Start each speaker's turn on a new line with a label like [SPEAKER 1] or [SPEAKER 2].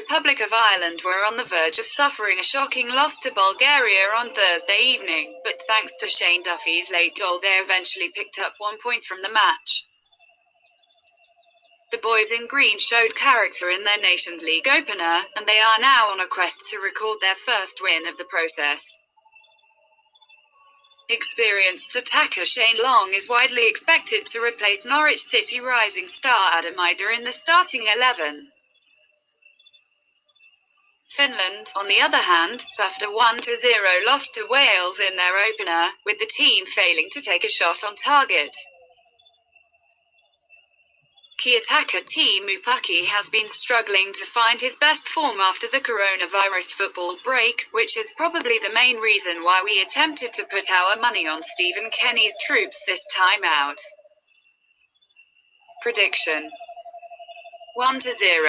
[SPEAKER 1] Republic of Ireland were on the verge of suffering a shocking loss to Bulgaria on Thursday evening, but thanks to Shane Duffy's late goal they eventually picked up one point from the match. The boys in green showed character in their Nations League opener, and they are now on a quest to record their first win of the process. Experienced attacker Shane Long is widely expected to replace Norwich City rising star Adam Idah in the starting 11. Finland, on the other hand, suffered a 1-0 loss to Wales in their opener, with the team failing to take a shot on target. Key attacker Teemu Pukki has been struggling to find his best form after the coronavirus football break, which is probably the main reason why we attempted to put our money on Stephen Kenny's troops this time out. Prediction 1 0.